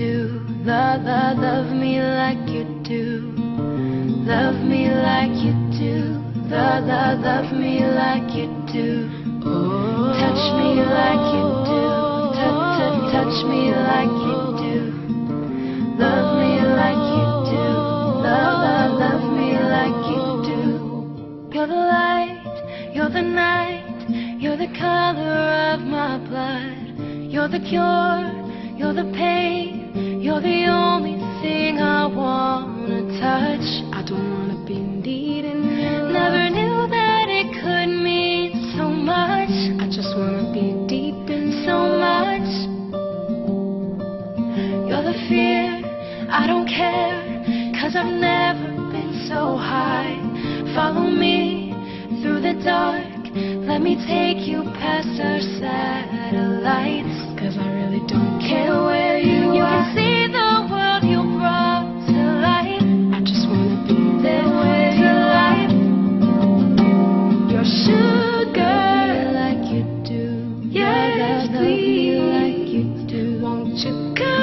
do. Love, love, love me like you do. Love me like you do. Love, love, love me like you do. Touch me like you do. Touch, touch, touch me like you do. Love me like you do. Love, love, love me like you do. You're the light, you're the night, you're the color of my blood. You're the cure, you're the pain, you're the only thing I wanna touch. I don't wanna be needing you. Never knew that it could mean so much. I just wanna be deep in so much. You're the fear, I don't care, cause I've never been so high. Follow me through the dark, let me take you past our Just love like you do. Won't you come?